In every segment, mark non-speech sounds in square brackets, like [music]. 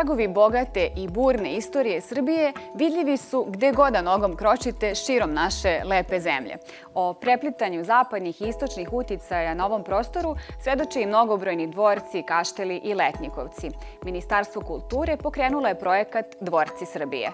Tragovi bogate i burne istorije Srbije vidljivi su gde god da nogom kročite širom naše lepe zemlje. O preplitanju zapadnih i istočnih uticaja na ovom prostoru svedoče i mnogobrojni dvorci, kašteli i letnjikovci. Ministarstvo kulture pokrenulo je projekat Dvorci Srbije.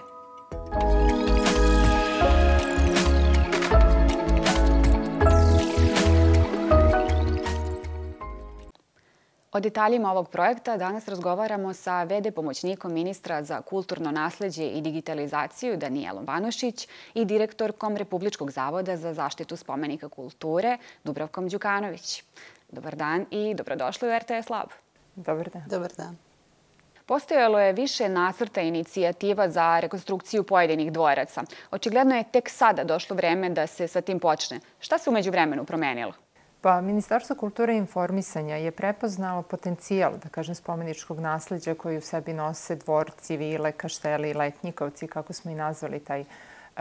O detaljima ovog projekta danas razgovaramo sa VD pomoćnikom ministra za kulturno nasledđe i digitalizaciju Danijelom Vanušić i direktorkom Republičkog zavoda za zaštitu spomenika kulture Dubravkom Đukanović. Dobar dan i dobrodošli u RTS Lab. Dobar dan. Dobar dan. Postojalo je više nacrta inicijativa za rekonstrukciju pojedinih dvoraca. Očigledno je tek sada došlo vreme da se sa tim počne. Šta se umeđu vremenu promenilo? Pa, Ministarstvo kulture i informisanja je prepoznalo potencijal, da kažem, spomeničkog nasledđa koji u sebi nose dvorci, vile, kašteli, letnjikovci, kako smo i nazvali taj e,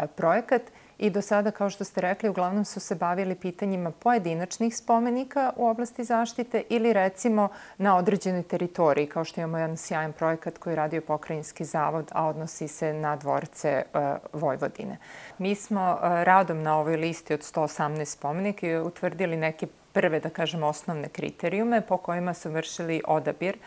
projekat. I do sada, kao što ste rekli, uglavnom su se bavili pitanjima pojedinačnih spomenika u oblasti zaštite ili recimo na određenoj teritoriji, kao što imamo jedan sjajan projekat koji je radio Pokrajinski zavod, a odnosi se na dvorce uh, Vojvodine. Mi smo uh, radom na ovoj listi od 118 spomenika utvrdili neke prve, da kažem, osnovne kriterijume po kojima su vršili odabir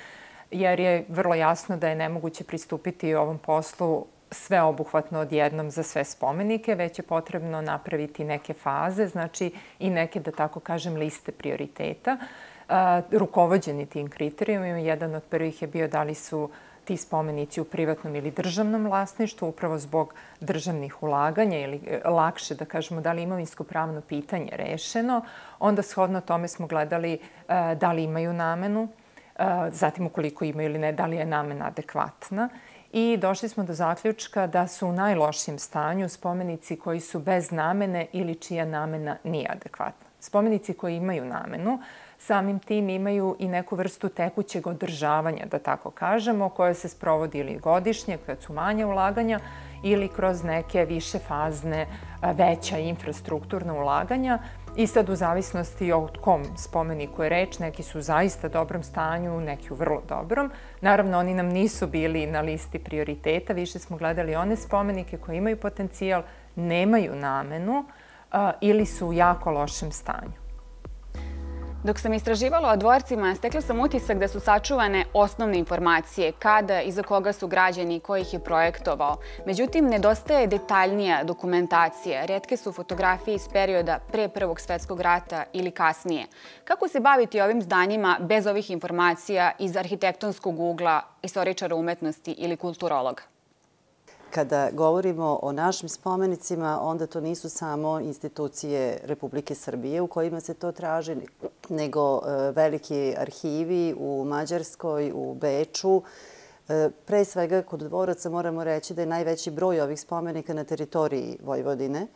jer je vrlo jasno da je nemoguće pristupiti ovom poslu sveobuhvatno odjednom za sve spomenike, već je potrebno napraviti neke faze, znači i neke, da tako kažem, liste prioriteta. Rukovođeni tim kriterijumima, jedan od prvih je bio da li su ti spomenici u privatnom ili državnom vlasništvu, upravo zbog državnih ulaganja ili e, lakše da kažemo da li imovinsko pravno pitanje rešeno. Onda shodno tome smo gledali e, da li imaju namenu, e, zatim ukoliko imaju ili ne, da li je namena adekvatna i došli smo do zaključka da su u najlošijem stanju spomenici koji su bez namene ili čija namena nije adekvatna. Spomenici koji imaju namenu samim tim imaju i neku vrstu tekućeg održavanja, da tako kažemo, koje se sprovodi ili godišnje, kad su manje ulaganja, ili kroz neke više fazne, veća infrastrukturna ulaganja, I sad u zavisnosti od kom spomeniku je reč, neki su u zaista dobrom stanju, neki u vrlo dobrom. Naravno, oni nam nisu bili na listi prioriteta, više smo gledali one spomenike koji imaju potencijal, nemaju namenu a, ili su u jako lošem stanju. Dok sam istraživala o dvorcima, stekla sam utisak da su sačuvane osnovne informacije, kada i za koga su građani i ko ih je projektovao. Međutim, nedostaje detaljnija dokumentacija. Redke su fotografije iz perioda pre Prvog svetskog rata ili kasnije. Kako se baviti ovim zdanjima bez ovih informacija iz arhitektonskog ugla, istoričara umetnosti ili kulturologa? Kada govorimo o našim spomenicima, onda to nisu samo institucije Republike Srbije u kojima se to traži, nego e, veliki arhivi u Mađarskoj, u Beču. E, pre svega, kod dvoraca moramo reći da je najveći broj ovih spomenika na teritoriji Vojvodine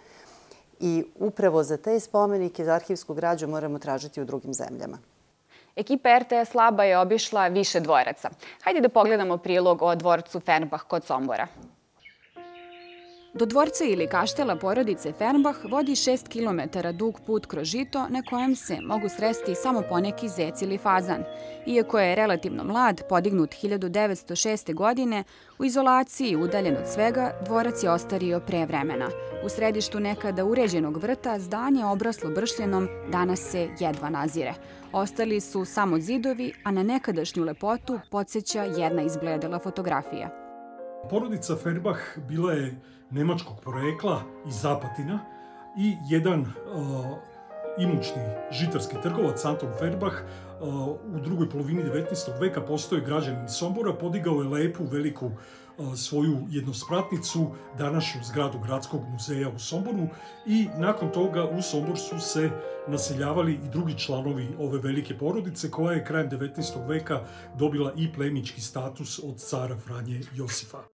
i upravo za te spomenike, za arhivsku građu moramo tražiti u drugim zemljama. Ekipa RTS Laba je obišla više dvoraca. Hajde da pogledamo prilog o dvorcu Fernbach kod Sombora. Do dvorca ili kaštela porodice Fernbach vodi 6 km dug put kroz žito na kojem se mogu sresti samo poneki zec ili fazan. Iako je relativno mlad, podignut 1906. godine, u izolaciji udaljen od svega, dvorac je ostario pre vremena. U središtu nekada uređenog vrta zdanje obraslo bršljenom danas se jedva nazire. Ostali su samo zidovi, a na nekadašnju lepotu podsjeća jedna izbledela fotografija. Porodica Ferbach bila je nemačkog porekla iz Zapatina i jedan uh, imućni žitarski trgovac Anton Ferbach uh, u drugoj polovini 19. veka postoje građanin Sombora, podigao je lepu, veliku uh, svoju jednospratnicu, današnju zgradu Gradskog muzeja u Somboru i nakon toga u Sombor su se naseljavali i drugi članovi ove velike porodice koja je krajem 19. veka dobila i plemički status od cara Franje Josifa.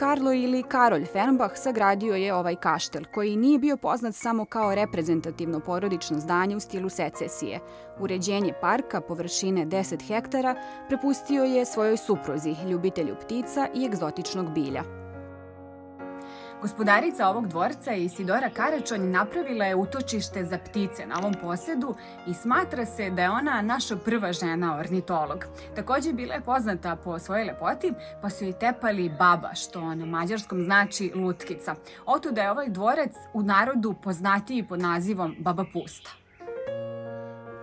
Karlo ili Karolj Fernbach sagradio je ovaj kaštel, koji nije bio poznat samo kao reprezentativno porodično zdanje u stilu secesije. Uređenje parka površine 10 hektara prepustio je svojoj supruzi, ljubitelju ptica i egzotičnog bilja. Gospodarica ovog dvorca Isidora Karačonj napravila je utočište za ptice na ovom posedu i smatra se da je ona naša prva žena ornitolog. Takođe bila je poznata po svojoj lepoti, pa su joj tepali baba, što na mađarskom znači lutkica. Oto da je ovaj dvorac u narodu poznatiji pod nazivom Baba Pusta.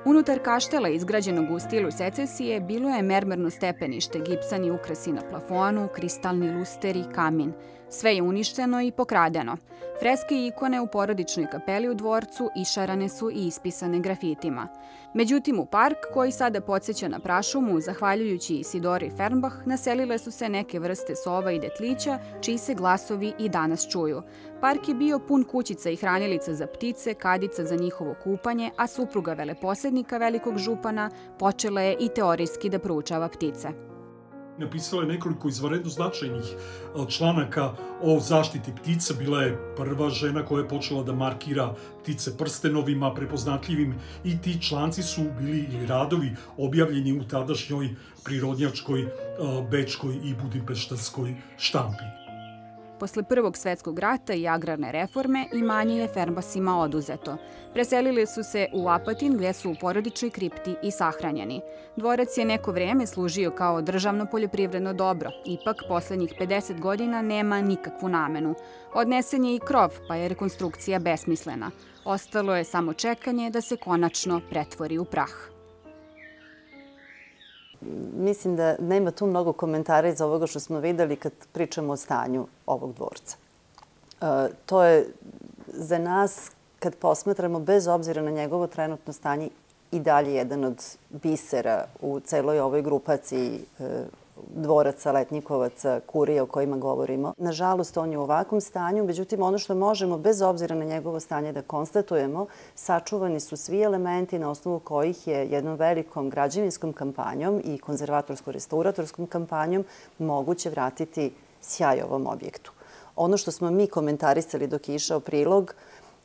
Unutar kaštela izgrađenog u stilu secesije bilo je mermerno stepenište, gipsani ukrasi na plafonu, kristalni lusteri, kamin – Sve je uništeno i pokradeno. Freske i ikone u porodičnoj kapeli u dvorcu išarane su i ispisane grafitima. Međutim, u park, koji sada podsjeća na prašumu, zahvaljujući Isidori Fernbach, naselile su se neke vrste sova i detlića, čiji se glasovi i danas čuju. Park je bio pun kućica i hranilica za ptice, kadica za njihovo kupanje, a supruga veleposednika velikog župana počela je i teorijski da proučava ptice napisala je nekoliko izvaredno značajnih članaka o zaštiti ptica. Bila je prva žena koja je počela da markira ptice prstenovima, prepoznatljivim i ti članci su bili ili radovi objavljeni u tadašnjoj prirodnjačkoj, bečkoj i budimpeštanskoj štampi. Posle Prvog svetskog rata i agrarne reforme imanje je Ferbasima oduzeto. Preselili su se u Apatin gdje su u porodičnoj kripti i sahranjeni. Dvorac je neko vreme služio kao državno poljoprivredno dobro, ipak poslednjih 50 godina nema nikakvu namenu. Odnesen je i krov, pa je rekonstrukcija besmislena. Ostalo je samo čekanje da se konačno pretvori u prah mislim da nema tu mnogo komentara iz ovoga što smo videli kad pričamo o stanju ovog dvorca. E, to je za nas, kad posmatramo, bez obzira na njegovo trenutno stanje, i dalje jedan od bisera u celoj ovoj grupaciji e, dvoraca, letnjikovaca, kurija o kojima govorimo. Nažalost, on je u ovakvom stanju, međutim, ono što možemo, bez obzira na njegovo stanje, da konstatujemo, sačuvani su svi elementi na osnovu kojih je jednom velikom građevinskom kampanjom i konzervatorsko-restauratorskom kampanjom moguće vratiti sjaj ovom objektu. Ono što smo mi komentarisali dok je išao prilog,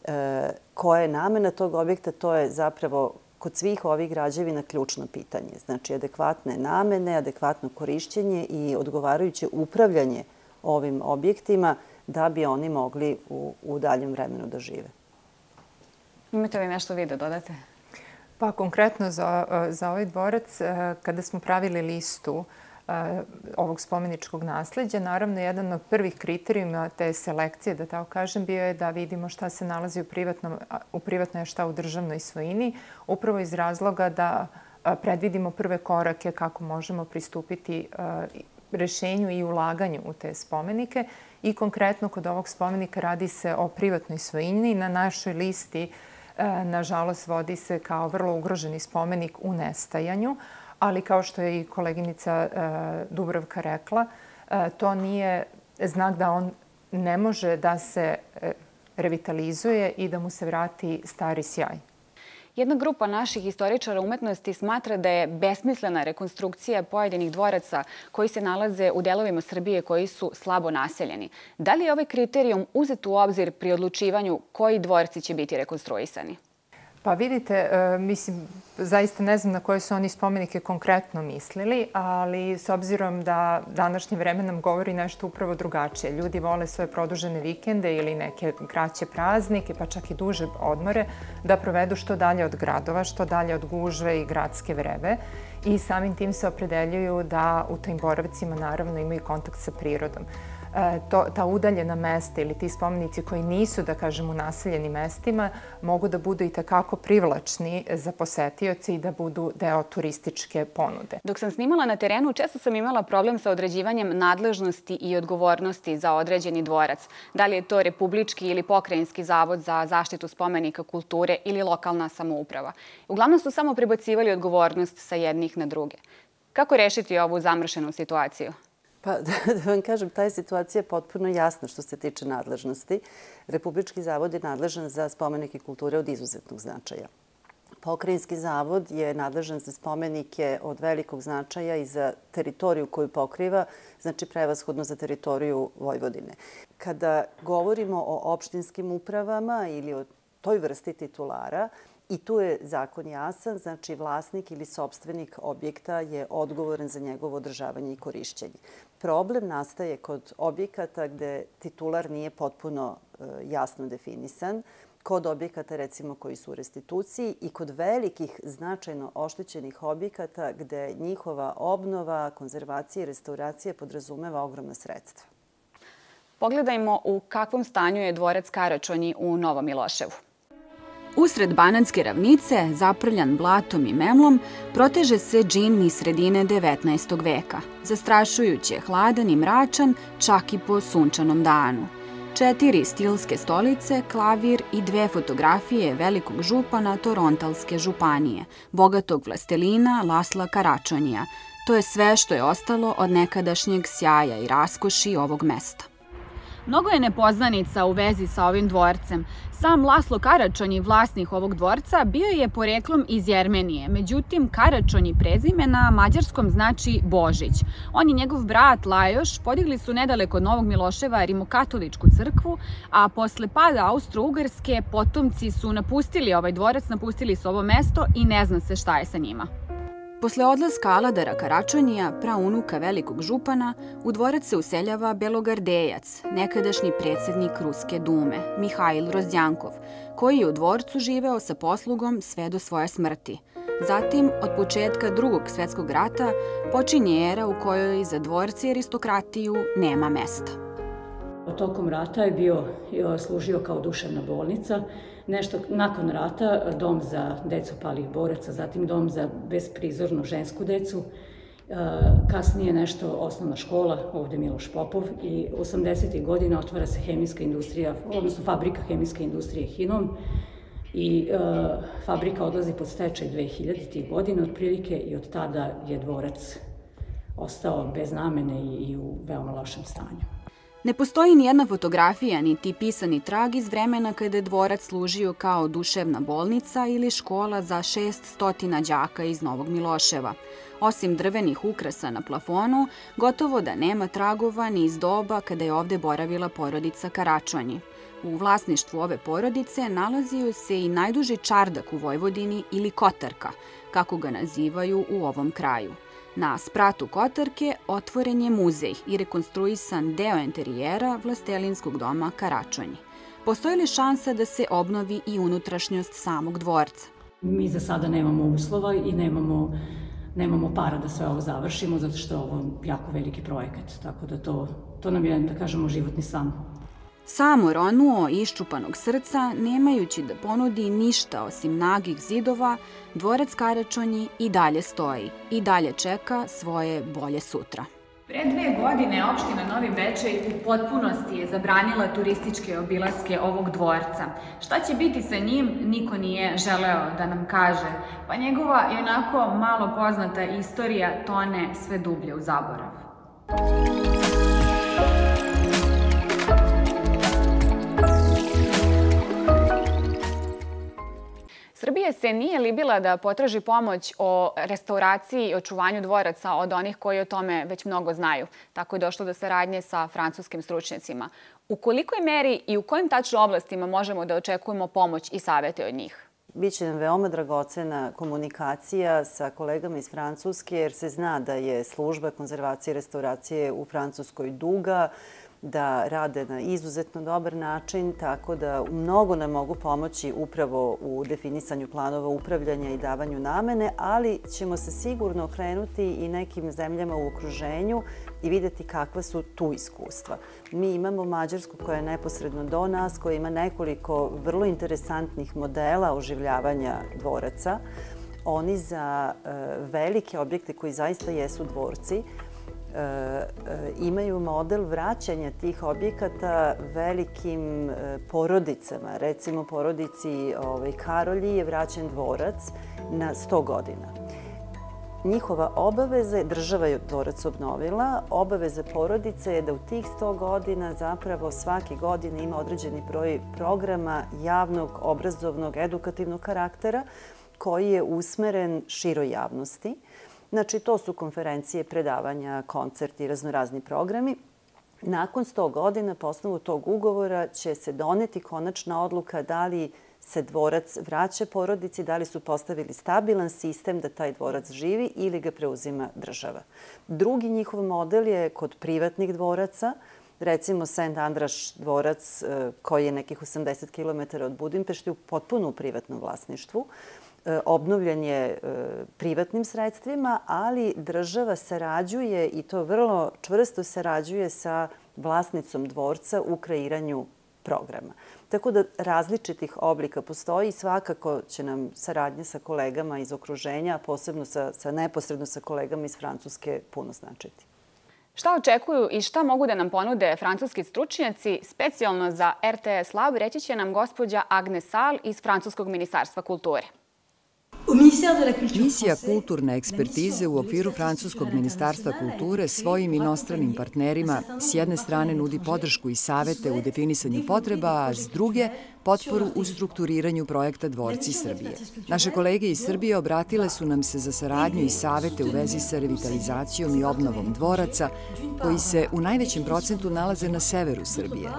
e, koja je namena tog objekta, to je zapravo kod svih ovih građevina ključno pitanje. Znači, adekvatne namene, adekvatno korišćenje i odgovarajuće upravljanje ovim objektima da bi oni mogli u, u daljem vremenu da žive. Imate li nešto vi da dodate? Pa konkretno za, za ovaj dvorac, eh, kada smo pravili listu ovog spomeničkog nasledđa. Naravno, jedan od prvih kriterijuma te selekcije, da tako kažem, bio je da vidimo šta se nalazi u, privatnom, u privatnoj, a šta u državnoj svojini, upravo iz razloga da predvidimo prve korake kako možemo pristupiti rešenju i ulaganju u te spomenike. I konkretno kod ovog spomenika radi se o privatnoj svojini. Na našoj listi, nažalost, vodi se kao vrlo ugroženi spomenik u nestajanju ali kao što je i koleginica e, Dubrovka rekla, e, to nije znak da on ne može da se e, revitalizuje i da mu se vrati stari sjaj. Jedna grupa naših istoričara umetnosti smatra da je besmislena rekonstrukcija pojedinih dvoraca koji se nalaze u delovima Srbije koji su slabo naseljeni. Da li je ovaj kriterijum uzet u obzir pri odlučivanju koji dvorci će biti rekonstruisani? Pa vidite, e, mislim, zaista ne znam na koje su oni spomenike konkretno mislili, ali s obzirom da današnje vreme nam govori nešto upravo drugačije. Ljudi vole svoje produžene vikende ili neke kraće praznike, pa čak i duže odmore, da provedu što dalje od gradova, što dalje od gužve i gradske vreve i samim tim se opredeljuju da u tim boravcima naravno imaju kontakt sa prirodom. To, ta udaljena mesta ili ti spomenici koji nisu, da kažem, u naseljenim mestima, mogu da budu i takako privlačni za posetioce i da budu deo turističke ponude. Dok sam snimala na terenu, često sam imala problem sa određivanjem nadležnosti i odgovornosti za određeni dvorac. Da li je to Republički ili Pokrajinski zavod za zaštitu spomenika kulture ili lokalna samouprava. Uglavnom su samo prebacivali odgovornost sa jednih na druge. Kako rešiti ovu zamršenu situaciju? Pa da, [laughs] da vam kažem, ta je situacija potpuno jasna što se tiče nadležnosti. Republički zavod je nadležan za spomenike kulture od izuzetnog značaja. Pokrajinski zavod je nadležan za spomenike od velikog značaja i za teritoriju koju pokriva, znači prevashodno za teritoriju Vojvodine. Kada govorimo o opštinskim upravama ili o toj vrsti titulara, I tu je zakon jasan, znači vlasnik ili sobstvenik objekta je odgovoran za njegovo održavanje i korišćenje. Problem nastaje kod objekata gde titular nije potpuno e, jasno definisan, kod objekata recimo koji su u restituciji i kod velikih značajno oštećenih objekata gde njihova obnova, konzervacija i restauracija podrazumeva ogromna sredstva. Pogledajmo u kakvom stanju je dvorac Karačonji u Novom Miloševu. Usred banatske ravnice, zaprljan blatom i memlom, proteže se džin iz sredine 19. veka, zastrašujuće hladan i mračan čak i po sunčanom danu. Četiri stilske stolice, klavir i dve fotografije velikog župana Torontalske županije, bogatog vlastelina Lasla Karačonija. To je sve što je ostalo od nekadašnjeg sjaja i raskoši ovog mesta. Mnogo je nepoznanica u vezi sa ovim dvorcem. Sam Laslo Karačonji, vlasnik ovog dvorca, bio je poreklom iz Jermenije. Međutim, Karačonji prezime na mađarskom znači Božić. On i njegov brat Lajoš podigli su nedaleko od Novog Miloševa rimokatoličku crkvu, a posle pada Austro-Ugarske potomci su napustili ovaj dvorac, napustili su ovo mesto i ne zna se šta je sa njima. Posle odlaska Aladara Karačonija, praunuka velikog župana, u dvorac se useljava Belogardejac, nekadašnji predsednik Ruske dume, Mihajl Rozdjankov, koji je u dvorcu živeo sa poslugom sve do svoje smrti. Zatim, od početka drugog svetskog rata, počinje era u kojoj za dvorci aristokratiju nema mesta. Tokom rata je bio, služio kao duševna bolnica, nešto nakon rata dom za decu palih boraca, zatim dom za besprizornu žensku decu, e, kasnije nešto osnovna škola, ovde Miloš Popov i 80. godina otvara se hemijska industrija, odnosno fabrika hemijske industrije Hinom i e, fabrika odlazi pod stečaj 2000. godine otprilike i od tada je dvorac ostao bez namene i, u veoma lošem stanju. Ne postoji ni jedna fotografija niti pisani trag iz vremena kada je dvorac služio kao duševna bolnica ili škola za 600 đaka iz Novog Miloševa. Osim drvenih ukrasa na plafonu, gotovo da nema tragova ni iz doba kada je ovde boravila porodica Karačonji. U vlasništvu ove porodice nalazio se i najduži čardak u Vojvodini ili kotarka, kako ga nazivaju u ovom kraju – Na spratu Kotarke otvoren je muzej i rekonstruisan deo interijera vlastelinskog doma Karačonji. Postoji li šansa da se obnovi i unutrašnjost samog dvorca? Mi za sada nemamo uslova i nemamo, nemamo para da sve ovo završimo, zato što je ovo jako veliki projekat, tako da to, to nam je, da kažemo, životni san. Samo ronuo iščupanog srca, nemajući da ponudi ništa osim nagih zidova, dvorac Karačonji i dalje stoji i dalje čeka svoje bolje sutra. Pre dve godine opština Novi Bečej u potpunosti je zabranila turističke obilaske ovog dvorca. Šta će biti sa njim, niko nije želeo da nam kaže, pa njegova onako malo poznata istorija tone sve dublje u zaborav. Srbija se nije libila da potraži pomoć o restauraciji i očuvanju dvoraca od onih koji o tome već mnogo znaju. Tako je došlo do saradnje sa francuskim stručnjacima. U kolikoj meri i u kojim tačno oblastima možemo da očekujemo pomoć i savete od njih? Biće nam veoma dragocena komunikacija sa kolegama iz Francuske, jer se zna da je služba konzervacije i restauracije u Francuskoj duga, da rade na izuzetno dobar način, tako da mnogo nam mogu pomoći upravo u definisanju planova upravljanja i davanju namene, ali ćemo se sigurno okrenuti i nekim zemljama u okruženju i videti kakva su tu iskustva. Mi imamo Mađarsku koja je neposredno do nas, koja ima nekoliko vrlo interesantnih modela oživljavanja dvoraca. Oni za e, velike objekte koji zaista jesu dvorci, imaju model vraćanja tih objekata velikim e, porodicama. Recimo, porodici ovaj, Karolji je vraćen dvorac na 100 godina. Njihova obaveza, država je dvorac obnovila, obaveza porodice je da u tih 100 godina zapravo svake godine ima određeni broj programa javnog, obrazovnog, edukativnog karaktera koji je usmeren široj javnosti. Znači, to su konferencije, predavanja, koncerti, raznorazni programi. Nakon 100 godina, po osnovu tog ugovora, će se doneti konačna odluka da li se dvorac vraća porodici, da li su postavili stabilan sistem da taj dvorac živi ili ga preuzima država. Drugi njihov model je kod privatnih dvoraca, recimo Sent Andraš dvorac e, koji je nekih 80 km od Budimpešte u potpuno privatnom vlasništvu. E, obnovljen je e, privatnim sredstvima, ali država sarađuje i to vrlo čvrsto sarađuje sa vlasnicom dvorca u kreiranju programa. Tako da različitih oblika postoji i svakako će nam saradnja sa kolegama iz okruženja, posebno sa, sa neposredno sa kolegama iz Francuske, puno značiti. Šta očekuju i šta mogu da nam ponude francuski stručnjaci specijalno za RTS Lab, reći će nam gospođa Agnes Sal iz Francuskog ministarstva kulture. Misija kulturne ekspertize u okviru Francuskog ministarstva kulture svojim inostranim partnerima. s jedne strane nudi podršku i savete u definisanju potreba, a s druge potporu u strukturiranju projekta Dvorci Srbije. Naše kolege iz Srbije obratile su nam se za saradnju i savete u vezi sa revitalizacijom i obnovom dvoraca, koji se u najvećem procentu nalaze na severu Srbije.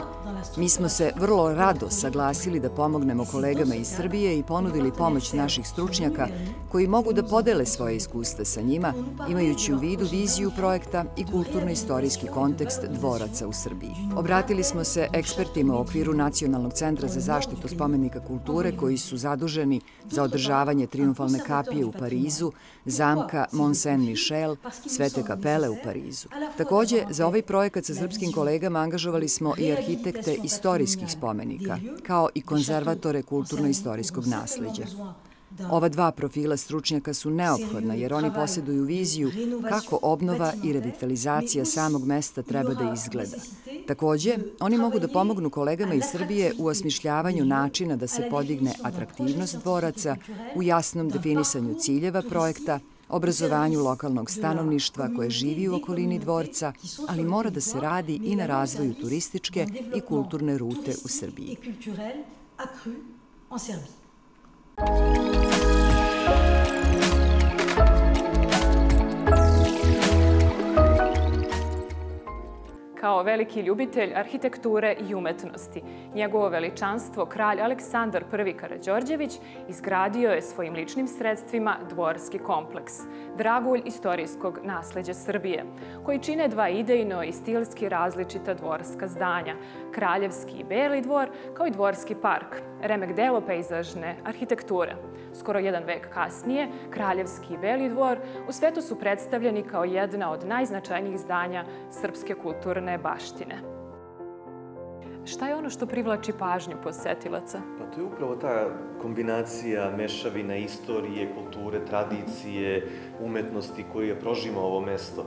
Mi smo se vrlo rado saglasili da pomognemo kolegama iz Srbije i ponudili pomoć naših stručnjaka koji mogu da podele svoje iskustva sa njima, imajući u vidu viziju projekta i kulturno-istorijski kontekst dvoraca u Srbiji. Obratili smo se ekspertima u okviru Nacionalnog centra za zaštitu spomenika kulture koji su zaduženi za održavanje triumfalne kapije u Parizu, zamka Mont Saint-Michel, Svete kapele u Parizu. Takođe, za ovaj projekat sa srpskim kolegama angažovali smo i arhitekte istorijskih spomenika, kao i konzervatore kulturno-istorijskog nasleđa. Ova dva profila stručnjaka su neophodna jer oni posjeduju viziju kako obnova i revitalizacija samog mesta treba da izgleda. Takođe, oni mogu da pomognu kolegama iz Srbije u osmišljavanju načina da se podigne atraktivnost dvoraca, u jasnom definisanju ciljeva projekta, obrazovanju lokalnog stanovništva koje živi u okolini dvorca, ali mora da se radi i na razvoju turističke i kulturne rute u Srbiji. Kao veliki ljubitelj arhitekture i umetnosti. Njegovo veličanstvo, kralj Aleksandar I. Karađorđević, izgradio je svojim ličnim sredstvima dvorski kompleks, dragulj istorijskog nasleđa Srbije, koji čine dva idejno i stilski različita dvorska zdanja, Kraljevski i Beli dvor, kao i dvorski park, remek delo pejzažne arhitekture. Skoro jedan vek kasnije, Kraljevski i Beli dvor u svetu su predstavljeni kao jedna od najznačajnijih zdanja srpske kulturne baštine. Šta je ono što privlači pažnju posetilaca? Pa to je upravo ta kombinacija mešavina istorije, kulture, tradicije, umetnosti koju je prožima ovo mesto.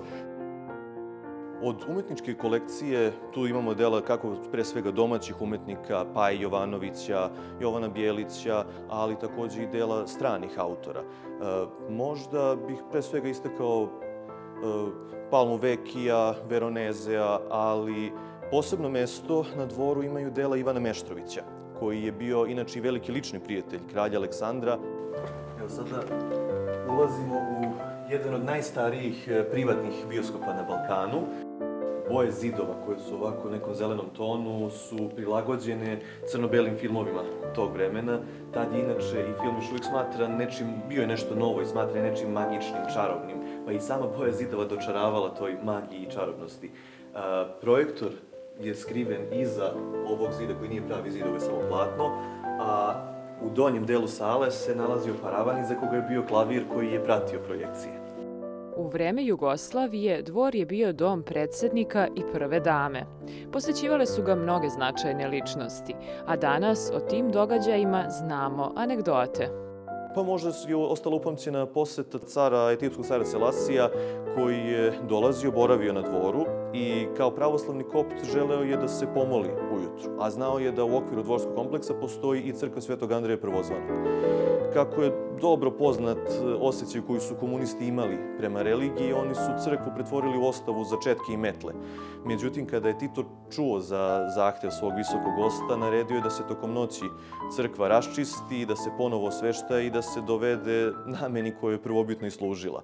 Od umetničke kolekcije tu imamo dela kako pre svega domaćih umetnika, Paj Jovanovića, Jovana Bijelića, ali takođe i dela stranih autora. E, možda bih pre svega istakao e, Palmu Vekija, Veronezea, ali posebno mesto na dvoru imaju dela Ivana Meštrovića, koji je bio inače i veliki lični prijatelj kralja Aleksandra. Evo sada ulazimo u jedan od najstarijih e, privatnih bioskopa na Balkanu boje zidova koje su ovako u nekom zelenom tonu su prilagođene crno-belim filmovima tog vremena. Tad je inače i film još uvijek smatra nečim, bio je nešto novo i smatra nečim magičnim, čarobnim, pa i sama boja zidova dočaravala toj magiji i čarobnosti. A, projektor je skriven iza ovog zida koji nije pravi zid, ovo je samo platno, a u donjem delu sale se nalazio paravan iza koga je bio klavir koji je pratio projekcije. U vreme Jugoslavije dvor je bio dom predsednika i prve dame. Posećivale su ga mnoge značajne ličnosti, a danas o tim događajima znamo anegdote. Pa možda je ostala upamćena poseta cara, etipskog cara Selasija, koji je dolazio, boravio na dvoru i kao pravoslavni kopt želeo je da se pomoli ujutru, a znao je da u okviru dvorskog kompleksa postoji i crkva Svetog Andreja Prvozvana. Kako je dobro poznat osjećaj koji su komunisti imali prema religiji, oni su crkvu pretvorili u ostavu za četke i metle. Međutim, kada je Tito čuo za zahtev svog visokog gosta, naredio je da se tokom noći crkva raščisti, da se ponovo osvešta i da se dovede nameni koju je prvobitno i služila.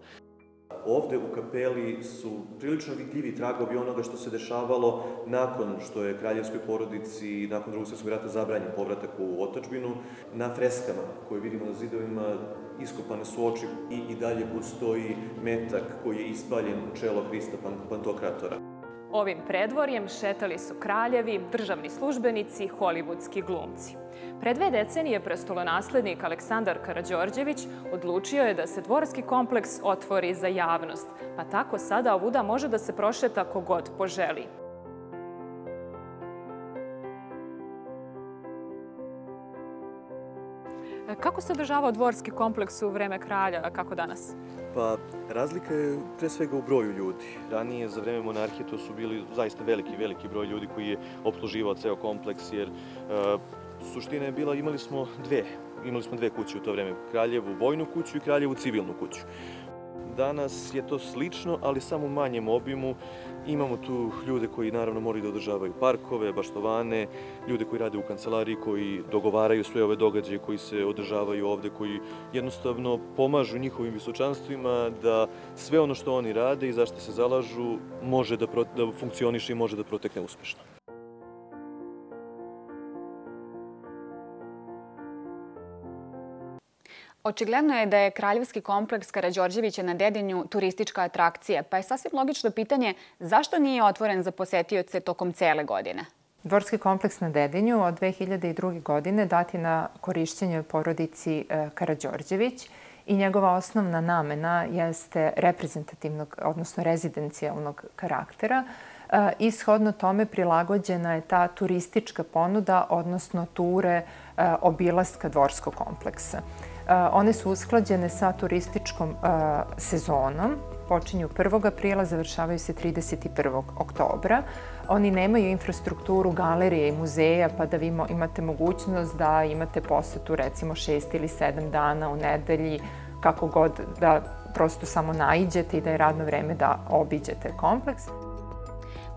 Ovde u kapeli su prilično vidljivi tragovi onoga što se dešavalo nakon što je kraljevskoj porodici nakon drugog svjetskog rata zabranjen povratak u otačbinu. Na freskama koje vidimo na zidovima iskopane su oči i, i dalje postoji metak koji je ispaljen u čelo Hrista Pantokratora. Ovim predvorjem šetali su kraljevi, državni službenici, hollywoodski glumci. Pre dve decenije prestolonaslednik Aleksandar Karađorđević odlučio je da se dvorski kompleks otvori za javnost, pa tako sada ovuda može da se prošeta kogod poželi. Kako se održavao dvorski kompleks u vreme kralja, a kako danas? Pa, razlika je pre svega u broju ljudi. Ranije, za vreme monarhije, to su bili zaista veliki, veliki broj ljudi koji je obsluživao ceo kompleks, jer uh, suština je bila, imali smo dve, imali smo dve kuće u to vreme, Kraljevu vojnu kuću i Kraljevu civilnu kuću. Danas je to slično, ali samo u manjem obimu. Imamo tu ljude koji naravno moraju da održavaju parkove, baštovane, ljude koji rade u kancelariji, koji dogovaraju sve ove događaje koji se održavaju ovde, koji jednostavno pomažu njihovim visočanstvima da sve ono što oni rade i zašto se zalažu može da, da funkcioniše i može da protekne uspešno. Očigledno je da je kraljevski kompleks Karadžorđevića na Dedinju turistička atrakcija, pa je sasvim logično pitanje zašto nije otvoren za posetioce tokom cele godine? Dvorski kompleks na Dedinju od 2002. godine dati na korišćenje porodici e, Karadžorđević i njegova osnovna namena jeste reprezentativnog, odnosno rezidencijalnog karaktera. E, ishodno tome prilagođena je ta turistička ponuda, odnosno ture e, obilaska dvorskog kompleksa. One su usklađene sa turističkom sezonom, počinju 1. aprila, završavaju se 31. oktobra. Oni nemaju infrastrukturu galerije i muzeja, pa da vi imate mogućnost da imate posetu recimo 6 ili 7 dana u nedelji, kako god da prosto samo naiđete i da je radno vreme da obiđete kompleks.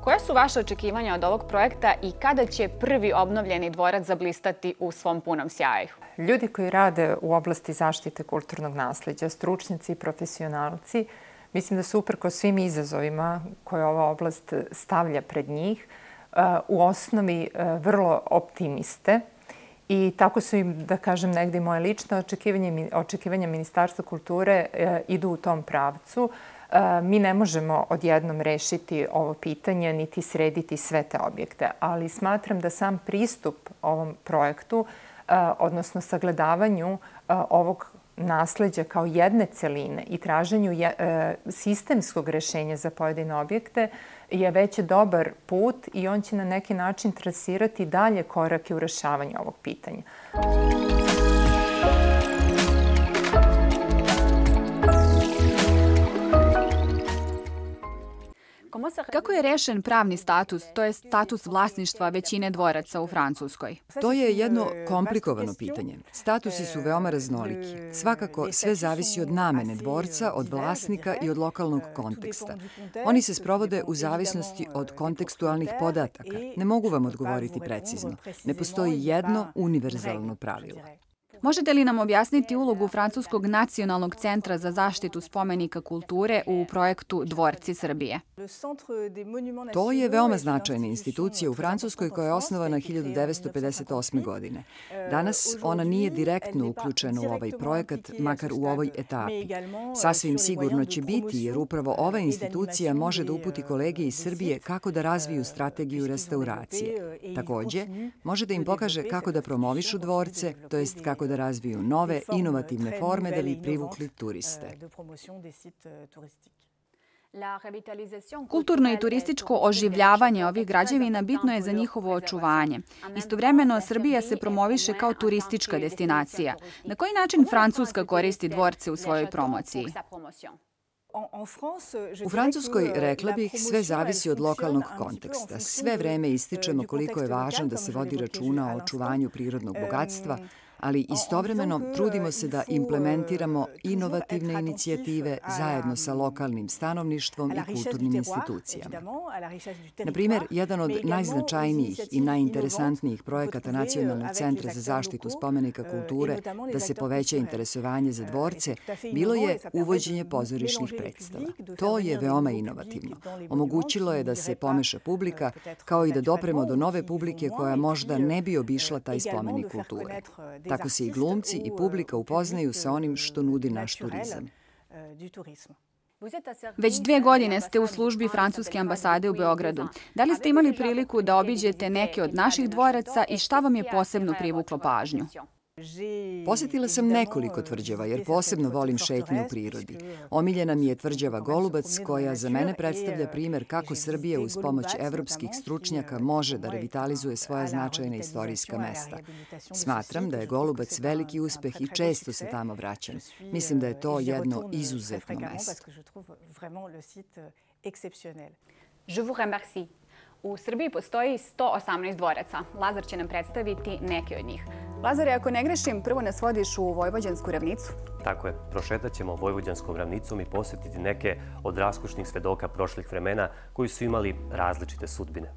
Koja su vaše očekivanja od ovog projekta i kada će prvi obnovljeni dvorac zablistati u svom punom sjaju? Ljudi koji rade u oblasti zaštite kulturnog nasleđa, stručnjaci i profesionalci, mislim da su uprko svim izazovima koje ova oblast stavlja pred njih, uh, u osnovi uh, vrlo optimiste I tako su im, da kažem, negde moje lično očekivanje, očekivanja Ministarstva kulture uh, idu u tom pravcu. Mi ne možemo odjednom rešiti ovo pitanje niti srediti sve te objekte, ali smatram da sam pristup ovom projektu odnosno sagledavanju ovog nasleđa kao jedne celine i traženju e, sistemskog rešenja za pojedine objekte je već dobar put i on će na neki način trasirati dalje korake u rešavanju ovog pitanja. Kako je rešen pravni status, to je status vlasništva većine dvoraca u Francuskoj? To je jedno komplikovano pitanje. Statusi su veoma raznoliki. Svakako, sve zavisi od namene dvorca, od vlasnika i od lokalnog konteksta. Oni se sprovode u zavisnosti od kontekstualnih podataka. Ne mogu vam odgovoriti precizno. Ne postoji jedno univerzalno pravilo. Možete li nam objasniti ulogu Francuskog nacionalnog centra za zaštitu spomenika kulture u projektu Dvorci Srbije? To je veoma značajna institucija u Francuskoj koja je osnovana 1958. godine. Danas ona nije direktno uključena u ovaj projekat, makar u ovoj etapi. Sasvim sigurno će biti, jer upravo ova institucija može da uputi kolege iz Srbije kako da razviju strategiju restauracije. Takođe, može da im pokaže kako da promovišu dvorce, to jest kako da da razviju nove, inovativne forme da bi privukli turiste. Kulturno i turističko oživljavanje ovih građevina bitno je za njihovo očuvanje. Istovremeno, Srbija se promoviše kao turistička destinacija. Na koji način Francuska koristi dvorce u svojoj promociji? U Francuskoj, rekla bih, sve zavisi od lokalnog konteksta. Sve vreme ističemo koliko je važno da se vodi računa o očuvanju prirodnog bogatstva, ali istovremeno trudimo se da implementiramo inovativne inicijative zajedno sa lokalnim stanovništvom i kulturnim institucijama. Na primer, jedan od najznačajnijih i najinteresantnijih projekata Nacionalnog centra za zaštitu spomenika kulture da se poveća interesovanje za dvorce, bilo je uvođenje pozorišnih predstava. To je veoma inovativno. Omogućilo je da se pomeša publika, kao i da dopremo do nove publike koja možda ne bi obišla taj spomenik kulture. Tako se i glumci i publika upoznaju sa onim što nudi naš turizam. Već dve godine ste u službi Francuske ambasade u Beogradu. Da li ste imali priliku da obiđete neke od naših dvoraca i šta vam je posebno privuklo pažnju? Posetila sam nekoliko tvrđava jer posebno volim šetnju u prirodi. Omiljena mi je tvrđava Golubac koja za mene predstavlja primer kako Srbija uz pomoć evropskih stručnjaka može da revitalizuje svoja značajna istorijska mesta. Smatram da je Golubac veliki uspeh i često se tamo vraćam. Mislim da je to jedno izuzetno mesto. Je vous remercie. U Srbiji postoji 118 dvoraca. Lazar će nam predstaviti neke od njih. Lazare, ako ne grešim, prvo nas vodiš u Vojvođansku ravnicu. Tako je. Prošetat ćemo Vojvođanskom ravnicom i posjetiti neke od raskušnih svedoka prošlih vremena koji su imali različite sudbine.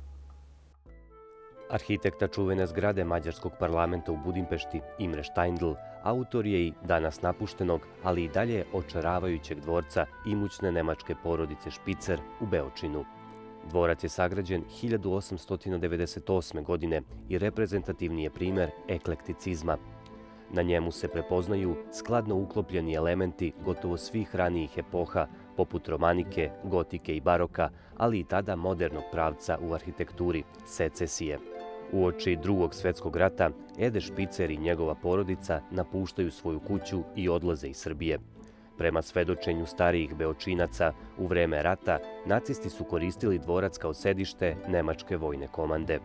Arhitekta čuvene zgrade Mađarskog parlamenta u Budimpešti, Imre Steindl, autor je i danas napuštenog, ali i dalje očaravajućeg dvorca imućne nemačke porodice Špicer u Beočinu. Dvorac je sagrađen 1898. godine i reprezentativni je primer eklekticizma. Na njemu se prepoznaju skladno uklopljeni elementi gotovo svih ranijih epoha, poput romanike, gotike i baroka, ali i tada modernog pravca u arhitekturi, secesije. U oči drugog svetskog rata, Ede Špicer i njegova porodica napuštaju svoju kuću i odlaze iz Srbije. Prema svedočenju starijih beočinaca, u vreme rata nacisti su koristili dvorac kao sedište Nemačke vojne komande.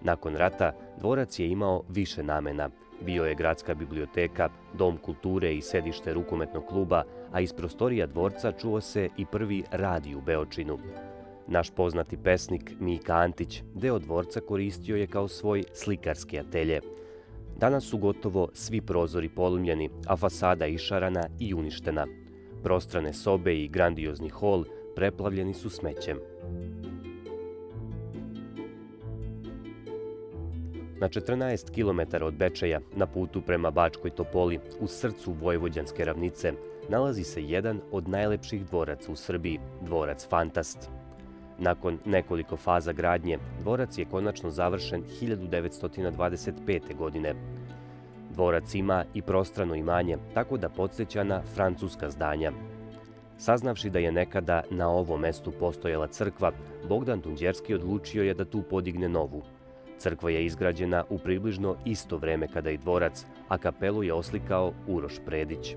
Nakon rata, dvorac je imao više namena. Bio je gradska biblioteka, dom kulture i sedište rukometnog kluba, a iz prostorija dvorca čuo se i prvi radi u Beočinu. Naš poznati pesnik Mika Antić deo dvorca koristio je kao svoj slikarski atelje – Danas su gotovo svi prozori polumljeni, a fasada išarana i uništena. Prostrane sobe i grandiozni hol preplavljeni su smećem. Na 14 km od Bečeja, na putu prema Bačkoj Topoli, u srcu Vojvođanske ravnice, nalazi se jedan od najlepših dvoraca u Srbiji, dvorac Fantast. Nakon nekoliko faza gradnje, dvorac je konačno završen 1925. godine. Dvorac ima i prostrano imanje, tako da podsjeća na francuska zdanja. Saznavši da je nekada na ovom mestu postojala crkva, Bogdan Tunđerski odlučio je da tu podigne novu. Crkva je izgrađena u približno isto vreme kada i dvorac, a kapelu je oslikao Uroš Predić.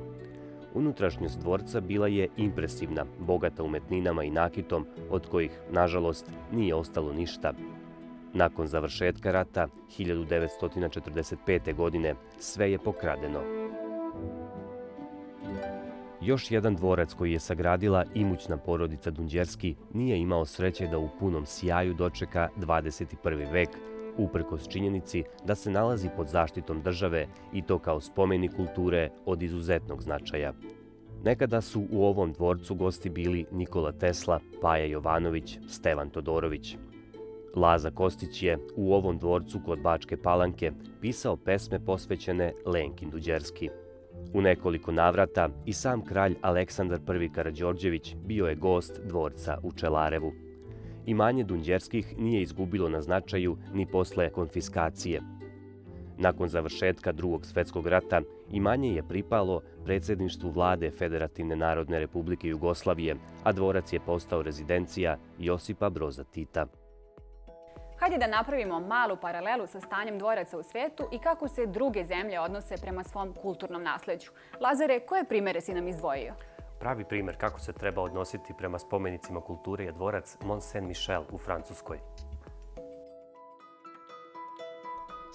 Unutrašnjost dvorca bila je impresivna, bogata umetninama i nakitom, od kojih, nažalost, nije ostalo ništa. Nakon završetka rata, 1945. godine, sve je pokradeno. Još jedan dvorac koji je sagradila imućna porodica Dunđerski nije imao sreće da u punom sjaju dočeka 21. vek, uprkos činjenici da se nalazi pod zaštitom države i to kao spomenik kulture od izuzetnog značaja. Nekada su u ovom dvorcu gosti bili Nikola Tesla, Paja Jovanović, Stevan Todorović. Laza Kostić je u ovom dvorcu kod Bačke Palanke pisao pesme posvećene Lenkin Duđerski. U nekoliko navrata i sam kralj Aleksandar I. Karađorđević bio je gost dvorca u Čelarevu imanje Dunđerskih nije izgubilo na značaju ni posle konfiskacije. Nakon završetka drugog svetskog rata, imanje je pripalo predsedništvu vlade Federativne narodne republike Jugoslavije, a dvorac je postao rezidencija Josipa Broza Tita. Hajde da napravimo malu paralelu sa stanjem dvoraca u svetu i kako se druge zemlje odnose prema svom kulturnom nasleđu. Lazare, koje primere si nam izdvojio? Pravi primer kako se treba odnositi prema spomenicima kulture je dvorac Mont Saint-Michel u Francuskoj.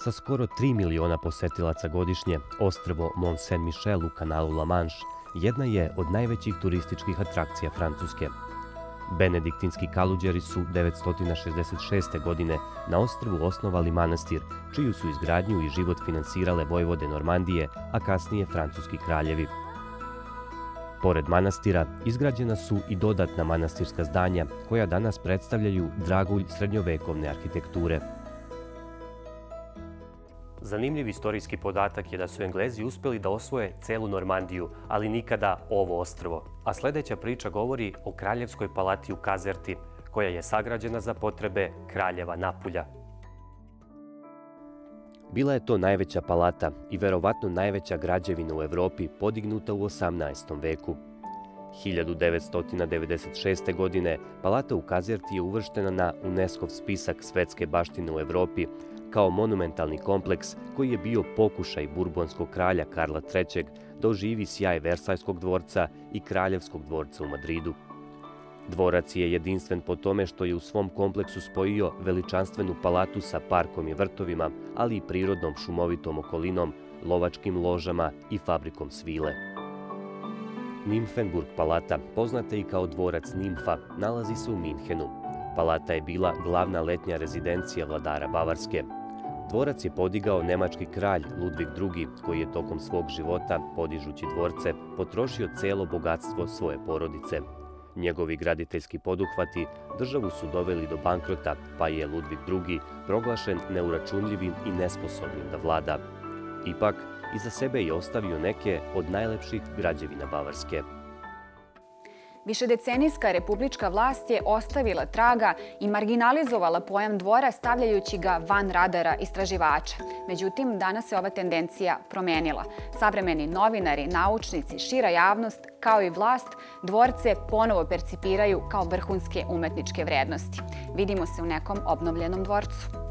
Sa skoro 3 miliona posetilaca godišnje, ostrvo Mont Saint-Michel u kanalu La Manche jedna je od najvećih turističkih atrakcija Francuske. Benediktinski kaluđeri su 966. godine na ostrvu osnovali manastir, čiju su izgradnju i život finansirale vojvode Normandije, a kasnije francuski kraljevi. Pored manastira, izgrađena su i dodatna manastirska zdanja, koja danas predstavljaju dragulj srednjovekovne arhitekture. Zanimljiv istorijski podatak je da su Englezi uspeli da osvoje celu Normandiju, ali nikada ovo ostrvo. A sledeća priča govori o kraljevskoj palati u Kazerti, koja je sagrađena za potrebe kraljeva Napulja. Bila je to najveća palata i verovatno najveća građevina u Evropi podignuta u 18. veku. 1996. godine palata u Kazerti je uvrštena na UNESCO spisak svetske baštine u Evropi, kao monumentalni kompleks koji je bio pokušaj burbonskog kralja Karla III. da oživi sjaj Versajskog dvorca i Kraljevskog dvorca u Madridu. Dvorac je jedinstven po tome što je u svom kompleksu spojio veličanstvenu palatu sa parkom i vrtovima, ali i prirodnom šumovitom okolinom, lovačkim ložama i fabrikom svile. Nimfenburg palata, poznata i kao dvorac Nimfa, nalazi se u Minhenu. Palata je bila glavna letnja rezidencija vladara Bavarske, Dvorac je podigao nemački kralj Ludvig II, koji je tokom svog života, podižući dvorce, potrošio celo bogatstvo svoje porodice. Njegovi graditeljski poduhvati državu su doveli do bankrota, pa je Ludvig II proglašen neuračunljivim i nesposobnim da vlada. Ipak, iza sebe je ostavio neke od najlepših građevina Bavarske. Višedecenijska republička vlast je ostavila traga i marginalizovala pojam dvora stavljajući ga van radara istraživača. Međutim, danas se ova tendencija promenila. Savremeni novinari, naučnici, šira javnost, kao i vlast, dvorce ponovo percipiraju kao vrhunske umetničke vrednosti. Vidimo se u nekom obnovljenom dvorcu.